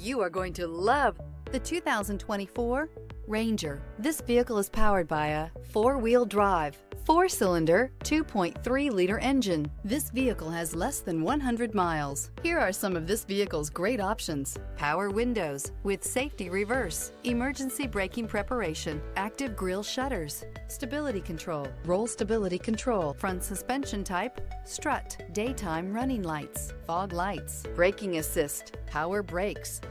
You are going to love the 2024 Ranger. This vehicle is powered by a four-wheel drive, four-cylinder, 2.3-liter engine. This vehicle has less than 100 miles. Here are some of this vehicle's great options. Power windows with safety reverse, emergency braking preparation, active grille shutters, stability control, roll stability control, front suspension type, strut, daytime running lights, fog lights, braking assist, power brakes,